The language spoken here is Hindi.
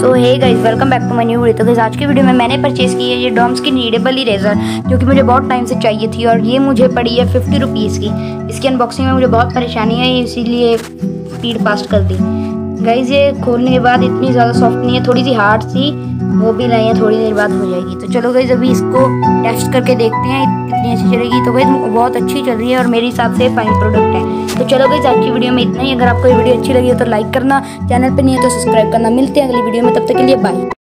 So hey guys welcome back to my new video तो गाइज़ आज की वीडियो में मैंने परचेज़ की है ये डॉम्स की नीडेबल इरेज़र जो कि मुझे बहुत टाइम से चाहिए थी और ये मुझे पड़ी है फिफ्टी रुपीज़ की। इसकी अनबॉक्सिंग में मुझे बहुत परेशानी है, इसीलिए स्पीड पास्ट कर दी। गाइज़ ये खोलने के बाद इतनी ज़्यादा सॉफ्ट नहीं है, थोड़ी सी हार्ड सी। वो भी है, थोड़ी देर बाद हो जाएगी। तो चलो गई अभी इसको टेस्ट करके देखते हैं कितनी अच्छी चलेगी तो गई बहुत अच्छी चल रही है और मेरे हिसाब से फाइन प्रोडक्ट है। तो चलो गई आज की वीडियो में इतना ही। अगर आपको ये वीडियो अच्छी लगी हो तो लाइक करना चैनल पर नहीं है तो सब्सक्राइब करना। मिलते हैं अगली वीडियो में, तब तक के लिए बाय